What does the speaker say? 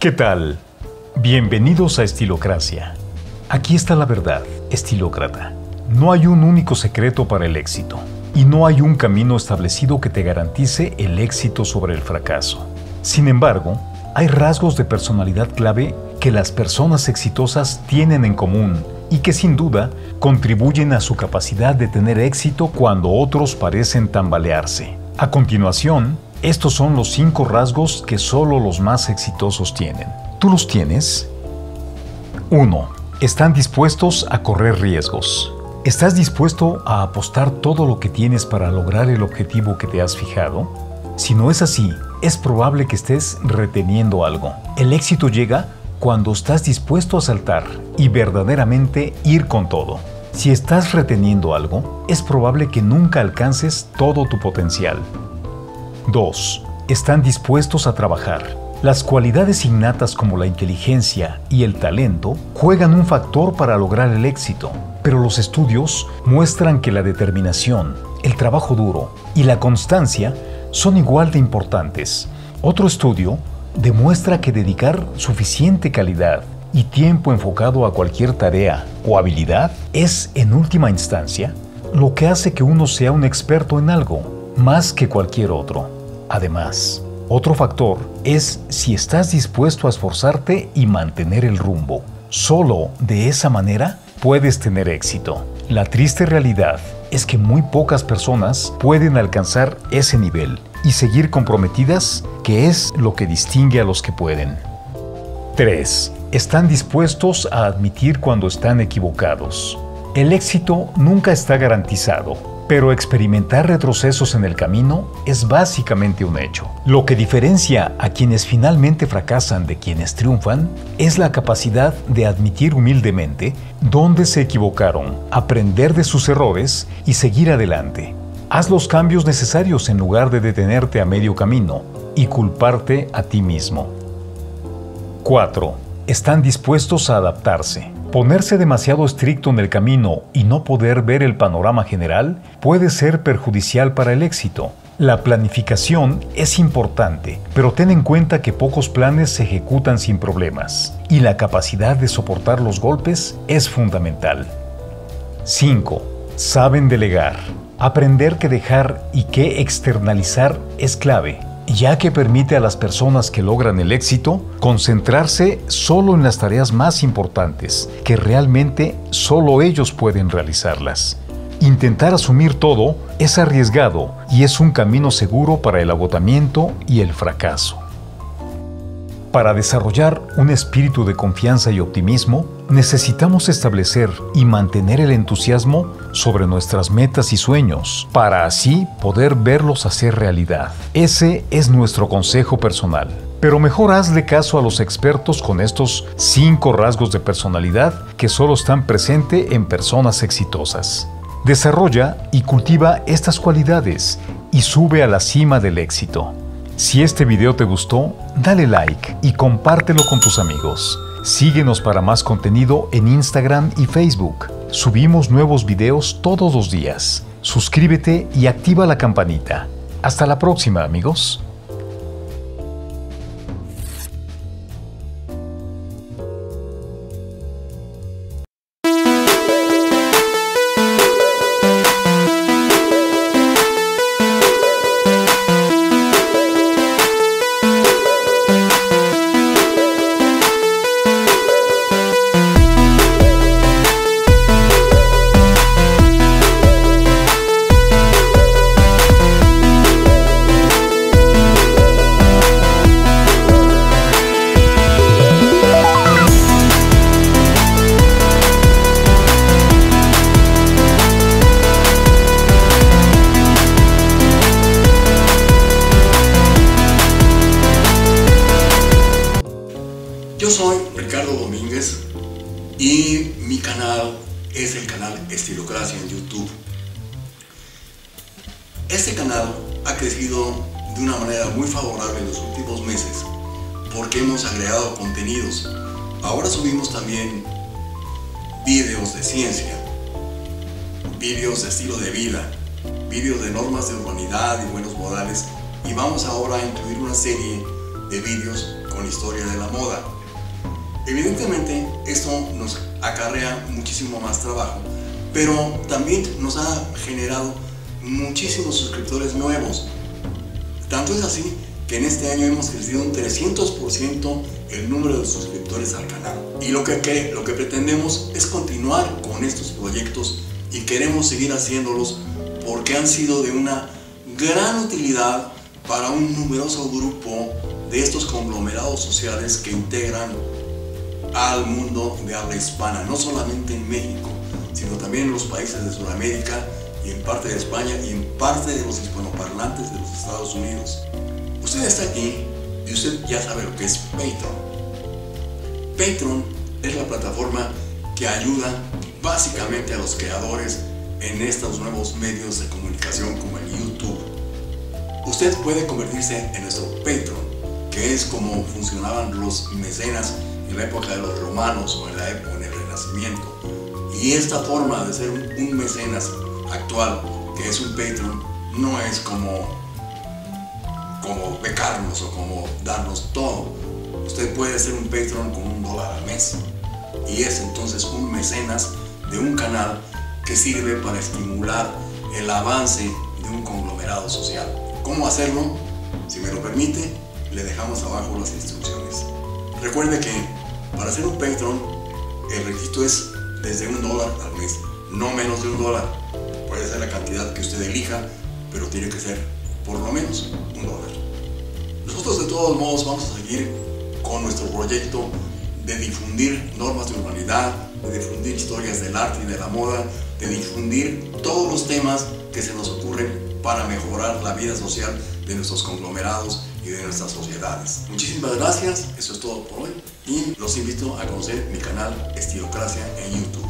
¿Qué tal? Bienvenidos a Estilocracia. Aquí está la verdad, estilócrata. No hay un único secreto para el éxito y no hay un camino establecido que te garantice el éxito sobre el fracaso. Sin embargo, hay rasgos de personalidad clave que las personas exitosas tienen en común y que sin duda contribuyen a su capacidad de tener éxito cuando otros parecen tambalearse. A continuación, estos son los cinco rasgos que solo los más exitosos tienen. ¿Tú los tienes? 1. Están dispuestos a correr riesgos. ¿Estás dispuesto a apostar todo lo que tienes para lograr el objetivo que te has fijado? Si no es así, es probable que estés reteniendo algo. El éxito llega cuando estás dispuesto a saltar y verdaderamente ir con todo. Si estás reteniendo algo, es probable que nunca alcances todo tu potencial. 2. Están dispuestos a trabajar. Las cualidades innatas como la inteligencia y el talento juegan un factor para lograr el éxito, pero los estudios muestran que la determinación, el trabajo duro y la constancia son igual de importantes. Otro estudio demuestra que dedicar suficiente calidad y tiempo enfocado a cualquier tarea o habilidad es, en última instancia, lo que hace que uno sea un experto en algo, más que cualquier otro. Además, otro factor es si estás dispuesto a esforzarte y mantener el rumbo. Solo de esa manera puedes tener éxito. La triste realidad es que muy pocas personas pueden alcanzar ese nivel y seguir comprometidas, que es lo que distingue a los que pueden. 3. Están dispuestos a admitir cuando están equivocados. El éxito nunca está garantizado, pero experimentar retrocesos en el camino es básicamente un hecho. Lo que diferencia a quienes finalmente fracasan de quienes triunfan es la capacidad de admitir humildemente dónde se equivocaron, aprender de sus errores y seguir adelante. Haz los cambios necesarios en lugar de detenerte a medio camino y culparte a ti mismo. 4. Están dispuestos a adaptarse. Ponerse demasiado estricto en el camino y no poder ver el panorama general puede ser perjudicial para el éxito. La planificación es importante, pero ten en cuenta que pocos planes se ejecutan sin problemas y la capacidad de soportar los golpes es fundamental. 5. Saben delegar. Aprender qué dejar y qué externalizar es clave ya que permite a las personas que logran el éxito concentrarse solo en las tareas más importantes, que realmente solo ellos pueden realizarlas. Intentar asumir todo es arriesgado y es un camino seguro para el agotamiento y el fracaso. Para desarrollar un espíritu de confianza y optimismo, necesitamos establecer y mantener el entusiasmo sobre nuestras metas y sueños, para así poder verlos hacer realidad. Ese es nuestro consejo personal. Pero mejor hazle caso a los expertos con estos cinco rasgos de personalidad que solo están presentes en personas exitosas. Desarrolla y cultiva estas cualidades y sube a la cima del éxito. Si este video te gustó, dale like y compártelo con tus amigos. Síguenos para más contenido en Instagram y Facebook. Subimos nuevos videos todos los días. Suscríbete y activa la campanita. Hasta la próxima amigos. Ricardo Domínguez y mi canal es el canal Estilocracia en YouTube. Este canal ha crecido de una manera muy favorable en los últimos meses porque hemos agregado contenidos. Ahora subimos también vídeos de ciencia, vídeos de estilo de vida, vídeos de normas de urbanidad y buenos modales y vamos ahora a incluir una serie de vídeos con historia de la moda. Evidentemente esto nos acarrea muchísimo más trabajo, pero también nos ha generado muchísimos suscriptores nuevos. Tanto es así que en este año hemos crecido un 300% el número de suscriptores al canal. Y lo que, lo que pretendemos es continuar con estos proyectos y queremos seguir haciéndolos porque han sido de una gran utilidad para un numeroso grupo de estos conglomerados sociales que integran al mundo de habla hispana, no solamente en México, sino también en los países de Sudamérica y en parte de España y en parte de los hispanoparlantes de los Estados Unidos. Usted está aquí y usted ya sabe lo que es Patreon. Patreon es la plataforma que ayuda básicamente a los creadores en estos nuevos medios de comunicación como el YouTube. Usted puede convertirse en nuestro Patreon, que es como funcionaban los mecenas en la época de los romanos o en la época en el Renacimiento. Y esta forma de ser un mecenas actual, que es un Patreon, no es como, como becarnos o como darnos todo. Usted puede ser un Patreon con un dólar al mes. Y es entonces un mecenas de un canal que sirve para estimular el avance de un conglomerado social. ¿Cómo hacerlo? Si me lo permite, le dejamos abajo las instrucciones. Recuerde que para ser un Patreon, el requisito es desde un dólar al mes, no menos de un dólar. Puede ser la cantidad que usted elija, pero tiene que ser por lo menos un dólar. Nosotros de todos modos vamos a seguir con nuestro proyecto de difundir normas de humanidad, de difundir historias del arte y de la moda, de difundir todos los temas que se nos ocurren para mejorar la vida social de nuestros conglomerados y de nuestras sociedades. Muchísimas gracias, eso es todo por hoy y los invito a conocer mi canal Estilocracia en YouTube.